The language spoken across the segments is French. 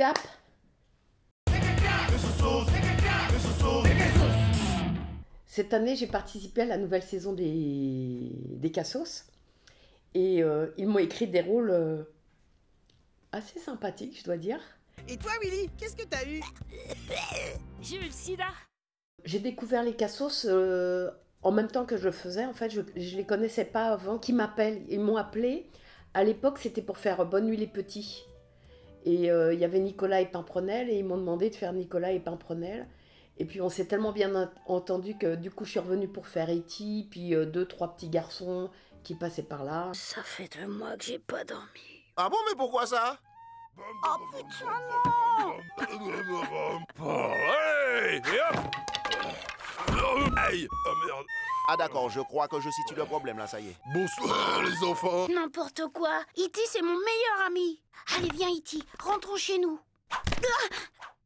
clap. Cette année, j'ai participé à la nouvelle saison des, des Cassos. Et euh, ils m'ont écrit des rôles euh, assez sympathiques, je dois dire. Et toi, Willy, qu'est-ce que t'as eu? J'ai eu le sida. J'ai découvert les Cassos euh, en même temps que je le faisais. En fait, je ne les connaissais pas avant. Qui m'appellent Ils m'ont appelé. À l'époque, c'était pour faire Bonne nuit les petits. Et il y avait Nicolas et Pimprenel. Et ils m'ont demandé de faire Nicolas et Pimprenel. Et puis on s'est tellement bien entendu que du coup je suis revenue pour faire E.T., puis euh, deux, trois petits garçons qui passaient par là. Ça fait deux mois que j'ai pas dormi. Ah bon, mais pourquoi ça Oh putain non Hey, et hop Ah d'accord, je crois que je situe le problème là, ça y est. Bonsoir les enfants N'importe quoi. Iti, c'est mon meilleur ami. Allez, viens, Iti. Rentrons chez nous. Ah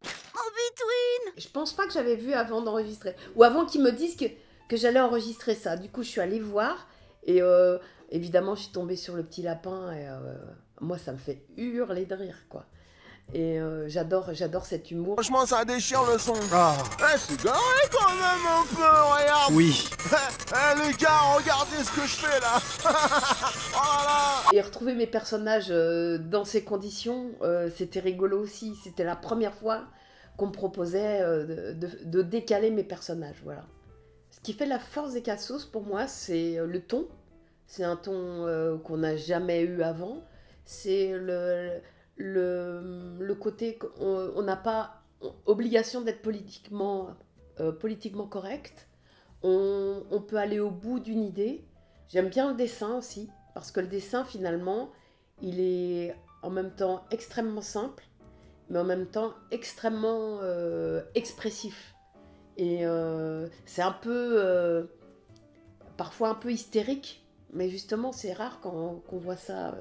Oh, Between Je pense pas que j'avais vu avant d'enregistrer. Ou avant qu'ils me disent que, que j'allais enregistrer ça. Du coup, je suis allée voir. Et euh, évidemment, je suis tombée sur le petit lapin. Et euh, moi, ça me fait hurler de rire, quoi. Et euh, j'adore, j'adore cet humour. Franchement, ça déchire le son. Ah, Eh, c'est garé quand même un peu, regarde oui. Eh, les gars, regardez ce que je fais là Oh là là Et retrouver mes personnages euh, dans ces conditions, euh, c'était rigolo aussi. C'était la première fois qu'on me proposait euh, de, de- de décaler mes personnages. Voilà. Ce qui fait la force des Cassos pour moi, c'est le ton. C'est un ton euh, qu'on n'a jamais eu avant. C'est le, le, le côté qu'on on n'a pas obligation d'être politiquement, euh, politiquement correct. On, peut aller au bout d'une idée. J'aime bien le dessin aussi, parce que le dessin, finalement, il est en même temps extrêmement simple, mais en même temps extrêmement euh, expressif. Et euh, c'est un peu, parfois un peu hystérique, mais justement, c'est rare qu'on voit ça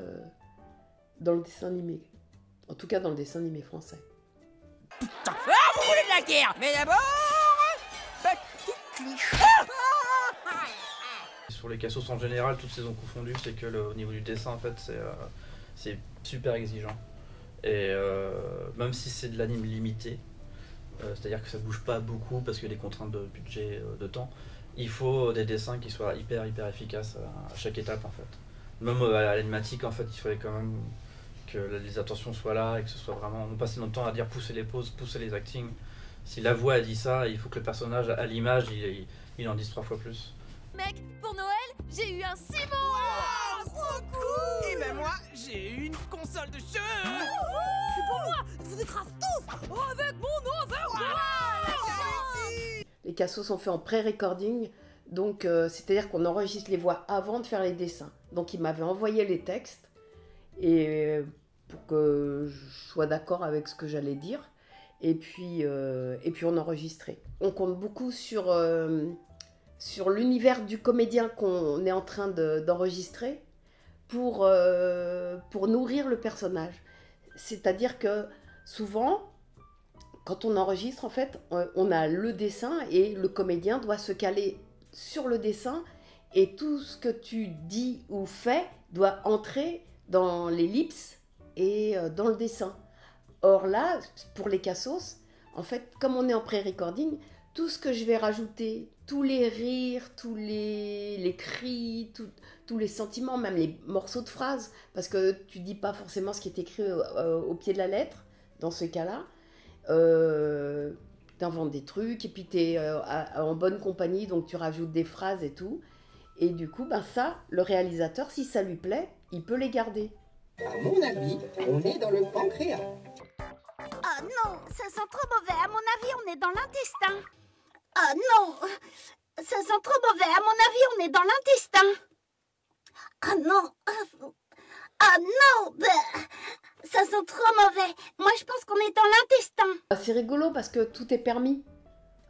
dans le dessin animé. En tout cas, dans le dessin animé français. Ah, vous voulez de la guerre Mais d'abord, petit cliché. Sur les cassos en général, toutes saisons confondues, c'est que le- au niveau du dessin, en fait, c'est euh, c'est super exigeant. Et euh, même si c'est de l'anime limité, euh, c'est-à-dire que ça bouge pas beaucoup parce qu'il y a des contraintes de budget, euh, de temps, il faut des dessins qui soient hyper hyper efficaces à, à chaque étape en fait. Même à l'animatique, en fait, il fallait quand même que les attentions soient là et que ce soit vraiment. On passait notre temps à dire pousser les poses, pousser les actings. Si la voix a dit ça, il faut que le personnage à l'image, il, il, il en dise trois fois plus. Mec, pour Noël, j'ai eu un Simon Trop cool Et ben moi, j'ai eu une console de jeu Vous êtes grave tous Avec mon Les cassos sont faits en pré-recording, donc euh, c'est-à-dire qu'on enregistre les voix avant de faire les dessins. Donc ils m'avaient envoyé les textes et euh, que je sois d'accord avec ce que j'allais dire. Et puis, euh, et puis on enregistrait. On compte beaucoup sur, euh, sur l'univers du comédien qu'on est en train de- d'enregistrer pour, euh, pour nourrir le personnage. C'est-à-dire que souvent, quand on enregistre, en fait, on a le dessin et le comédien doit se caler sur le dessin et tout ce que tu dis ou fais doit entrer dans l'ellipse et euh, dans le dessin. Or là, pour les cassos, en fait, comme on est en pré-recording, tout ce que je vais rajouter, tous les rires, tous les, cris, tous les sentiments, même les morceaux de phrases, parce que tu dis pas forcément ce qui est écrit euh, au pied de la lettre, dans ce cas-là, euh, t'inventes des trucs et puis t'es euh, en bonne compagnie donc tu rajoutes des phrases et tout et du coup ben ça le réalisateur si ça lui plaît il peut les garder À mon avis, on est dans le pancréas. Ah non, ça sent trop mauvais. À mon avis, on est dans l'intestin. Ah non, ça sent trop mauvais. À mon avis, on est dans l'intestin. Ah non. Ah non, bah, ça sent trop mauvais. Moi, je pense qu'on est dans l'intestin. C'est rigolo parce que tout est permis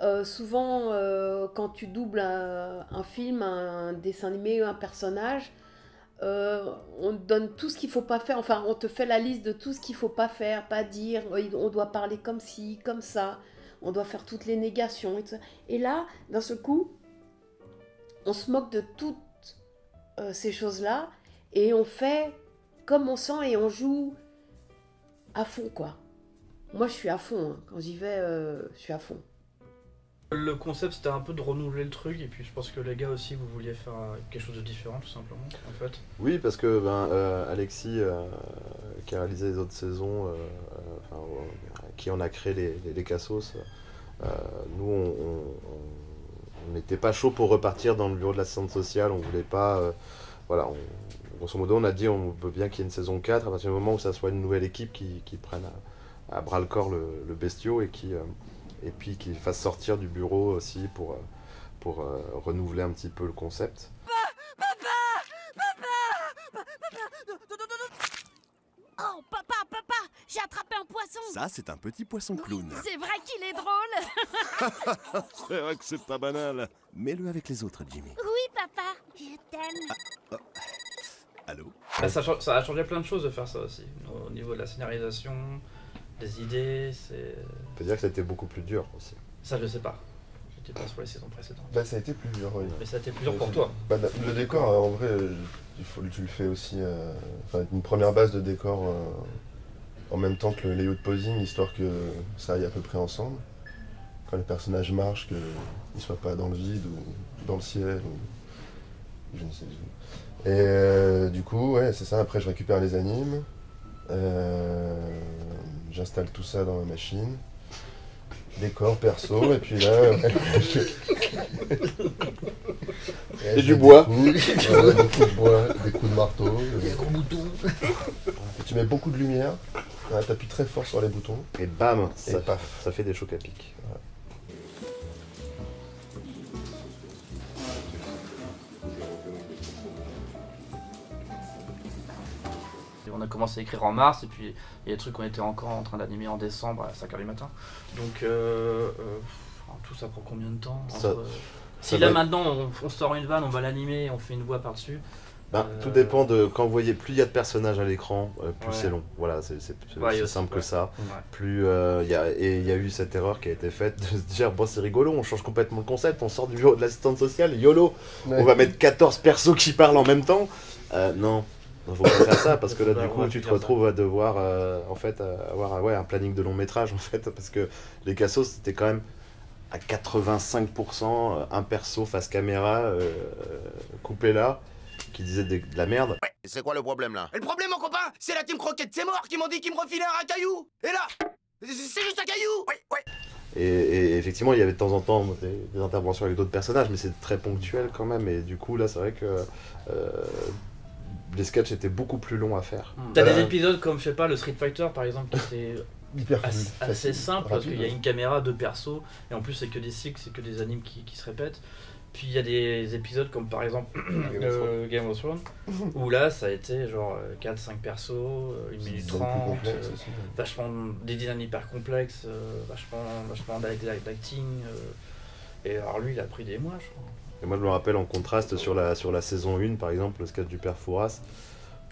Euh, souvent euh, quand tu doubles un, un film un dessin animé un personnage euh, on donne tout ce qu'il faut pas faire enfin on te fait la liste de tout ce qu'il faut pas faire pas dire on doit parler comme ci comme ça on doit faire toutes les négations et là d'un seul coup on se moque de toutes euh, ces choses là et on fait comme on sent et on joue à fond quoi moi je suis à fond. hein. Quand j'y vais, euh, je suis à fond. Le concept c'était un peu de renouveler le truc et puis je pense que les gars aussi vous vouliez faire quelque chose de différent tout simplement en fait. Oui, parce que ben, euh, Alexis, euh, qui a réalisé les autres saisons, euh, enfin, qui en a créé les, les, Cassos, nous, on- n'était pas chaud pour repartir dans le bureau de l'assistante sociale. On voulait pas. voilà, grosso modo, on a dit on veut bien qu'il y ait une saison 4 à partir du moment où ça soit une nouvelle équipe qui, prenne à, à bras le corps le, le bestiau et qui. Et puis qui fasse sortir du bureau aussi pour, euh, pour euh, renouveler un petit peu le concept. Oh, papa, papa, j'ai attrapé un poisson. Ça, c'est un petit poisson clown. C'est vrai qu'il est drôle. C'est vrai que c'est pas banal. Mets-le avec les autres, Jimmy. Oui, papa, je t'aime. Allô? Bah, ça, cha- ça a changé plein de choses de faire ça aussi. Au niveau de la scénarisation, des idées, c'est. On peut dire que ça a été beaucoup plus dur aussi. Ça je sais pas. J'étais pas sur les saisons précédentes. Bah, ça a été plus dur, oui. Mais ça a été plus dur pour toi. bah, le décor, en vrai, euh, il faut, tu le fais aussi. euh, Enfin, une première base de décor euh, en même temps que le layout posing, histoire que ça aille à peu près ensemble. Quand les personnages marchent, qu'ils ne soient pas dans le vide ou dans le ciel ou je ne sais où. Et euh, du coup, ouais, c'est ça. Après, je récupère les animes. euh, J'installe tout ça dans ma machine. Décor perso, et puis là. je- Et du bois. beaucoup de bois, des coups de marteau. Des gros boutons. Et tu mets beaucoup de lumière, ouais, t'appuies très fort sur les boutons. Et bam, Et ça, paf. ça fait des chocs à pic. On a commencé à écrire en mars et puis il y a des trucs qu'on était encore en train d'animer en décembre à 5h du matin. Donc euh, euh, tout ça prend combien de temps Ça- Si ça là va- maintenant on, on sort une vanne, on va l'animer, on fait une voix par-dessus. Ben, Euh, Tout dépend de quand vous voyez plus il y a de personnages à l'écran, plus Ouais. c'est long. Voilà, c'est Ouais, aussi simple ouais. que ça. Ouais. Plus euh, il y a et il y a eu cette erreur qui a été faite de se dire bon c'est rigolo, on change complètement le concept, on sort du bureau de l'assistante sociale, YOLO, Ouais. on va mettre 14 persos qui parlent en même temps. Euh, non, il faut pas faire ça parce que là du coup tu te ça. retrouves à devoir euh, en fait euh, avoir ouais, un planning de long métrage en fait parce que les cassos c'était quand même à 85% euh, un perso face caméra euh, coupé là qui disait de la merde. C'est quoi le problème là? Et le problème, mon copain, c'est la team croquette, c'est mort, qui m'ont dit qu'ils me refilaient un caillou. Et là, c'est c'est juste un caillou. Oui, oui. Et, et effectivement, il y avait de temps en temps des, des interventions avec d'autres personnages, mais c'est très ponctuel quand même. Et du coup, là, c'est vrai que euh, les sketchs étaient beaucoup plus longs à faire. T'as des épisodes comme je sais pas le Street Fighter par exemple qui était Hyper assez, facile, assez simple parce qu'il y a une caméra, deux persos et en plus c'est que des cycles, c'est que des animes qui, qui se répètent. Puis il y a des épisodes comme par exemple Game of euh, Game of Thrones où là ça a été genre 4-5 persos, euh, 1 minute C'est plus 30, complexe euh, aussi. vachement des designs hyper complexes, euh, vachement, vachement d'act- d'acting. euh, et alors lui il a pris des mois je crois. Et moi, je me rappelle en contraste sur la, sur la saison 1, par exemple, le sketch du père Fouras,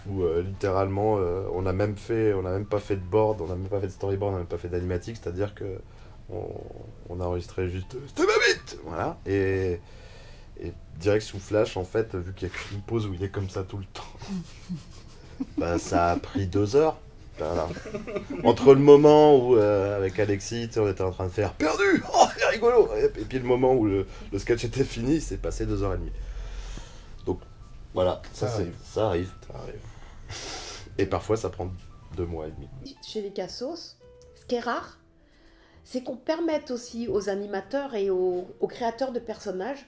où euh, littéralement, euh, on n'a même, fait, on a même pas fait de board, on n'a même pas fait de storyboard, on n'a même pas fait d'animatique, c'est-à-dire que on, on a enregistré juste « C'était ma bite !» Voilà. Et, et direct sous Flash, en fait, vu qu'il y a qu'une pause où il est comme ça tout le temps, bah, ça a pris deux heures. Voilà. Entre le moment où, euh, avec Alexis, on était en train de faire perdu, oh, c'est rigolo, et puis le moment où le, le sketch était fini, c'est passé deux heures et demie. Donc voilà, ça, arrive. ça arrive. Ça arrive. Et parfois ça prend deux mois et demi. Chez les Cassos, ce qui est rare, c'est qu'on permette aussi aux animateurs et aux, aux créateurs de personnages,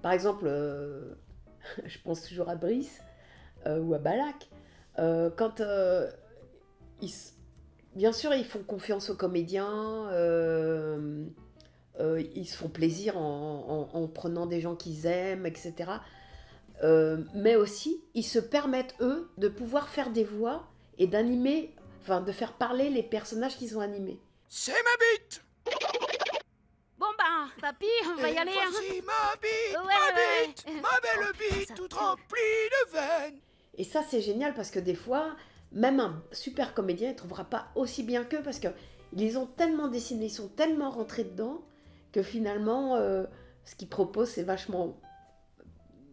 par exemple, euh, je pense toujours à Brice euh, ou à Balak, euh, quand euh, ils, bien sûr ils font confiance aux comédiens, euh, euh, ils se font plaisir en, en- en prenant des gens qu'ils aiment, etc. Euh, mais aussi, ils se permettent, eux, de pouvoir faire des voix et d'animer, enfin, de faire parler les personnages qu'ils ont animés. C'est ma bite. Bon bah, papy, on va y aller. hein. voici ma bite, Ouais, ma ouais, bite, ouais. ma belle Oh, bite, toute remplie de veines. Et ça, c'est génial parce que des fois, même un super comédien ne trouvera pas aussi bien qu'eux parce qu'ils les ont tellement dessinés, ils sont tellement rentrés dedans que finalement, euh, ce qu'ils proposent, c'est vachement.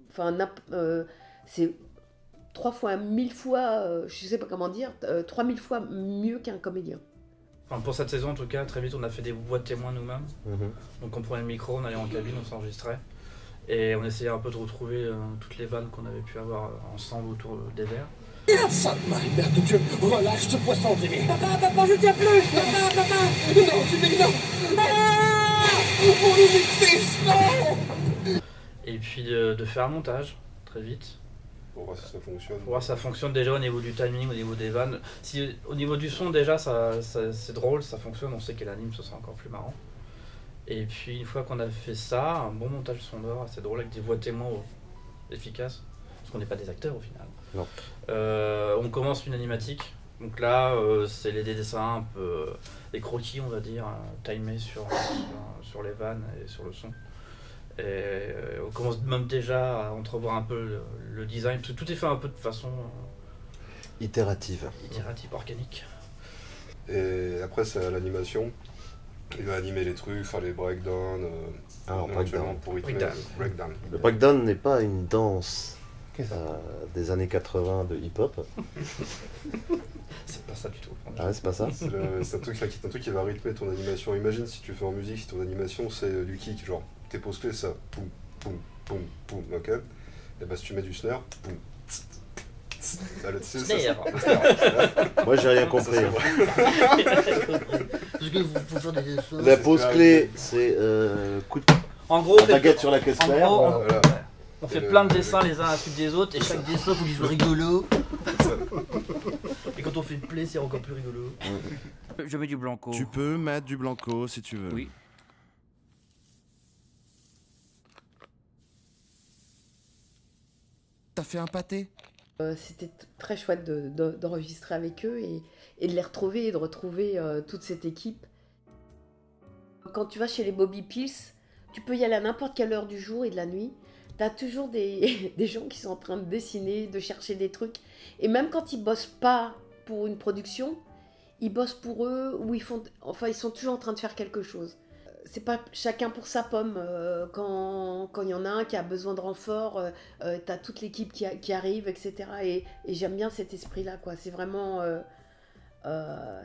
Enfin, euh, c'est trois fois, mille fois, euh, je sais pas comment dire, euh, trois mille fois mieux qu'un comédien. Enfin, pour cette saison en tout cas, très vite on a fait des voix de témoins nous-mêmes. Mhm. Donc on prenait le micro, on allait en cabine, on s'enregistrait. Et on essayait un peu de retrouver euh, toutes les vannes qu'on avait pu avoir ensemble autour des verres. Sainte Marie, Mère de Dieu, relâche ce poisson, Jimmy. Papa, papa, je tiens plus. Papa, papa. Non, Jimmy, non. Ah Mon unique fils, non Et puis de, de faire un montage, très vite. Pour voir si ça fonctionne. Pour voir si ça fonctionne déjà au niveau du timing, au niveau des vannes. Si au niveau du son déjà ça, ça- c'est drôle, ça fonctionne, on sait qu'à l'anime ce sera encore plus marrant. Et puis une fois qu'on a fait ça, un bon montage sonore, assez drôle avec des voix témoins euh, efficaces, parce qu'on n'est pas des acteurs au final. Non. Euh, on commence une animatique. Donc là, euh, c'est les dessins un peu, euh, des croquis, on va dire, euh, timés sur, sur, sur les vannes et sur le son. Et euh, on commence même déjà à entrevoir un peu le, le design. Tout, tout est fait un peu de façon euh, Itérative. itérative, organique. Et après, c'est à l'animation. Il va animer les trucs, faire les breakdowns. Euh, Alors, éventuellement breakdown. pour rythmer breakdown. Le breakdown n'est pas une danse Euh, des années 80 de hip-hop. C'est pas ça du tout. Ah ouais, c'est pas ça C'est un, truc, qui- un truc qui va rythmer ton animation. Imagine si tu fais en musique, si ton animation c'est euh, du kick, genre tes pauses clés, ça, poum, poum, poum, poum, ok Et bah si tu mets du snare, poum. Moi, j'ai rien compris. La c'est pause clé, c'est euh, coup de En gros, baguette sur la caisse claire. Voilà. On fait le- plein de dessins les uns à la suite des autres et chaque dessin qu'il soit rigolo. Et quand on fait play, c'est encore plus rigolo. Je mets du blanco. Tu peux mettre du blanco si tu veux. Oui. T'as fait un pâté? Euh, C'était très chouette de- de- d'enregistrer avec eux et, et de les retrouver et de retrouver euh, toute cette équipe. Quand tu vas chez les Bobby Pills, tu peux y aller à n'importe quelle heure du jour et de la nuit. Tu as toujours des, des gens qui sont en train de dessiner, de chercher des trucs. Et même quand ils bossent pas pour une production, ils bossent pour eux ou ils font. Enfin, ils sont toujours en train de faire quelque chose. C'est pas chacun pour sa pomme. euh, quand quand il y en a un qui a besoin de renfort, euh, euh, t'as toute l'équipe qui, arrive, etc. Et, j'aime bien cet esprit-là, quoi. C'est vraiment,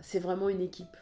c'est vraiment une équipe.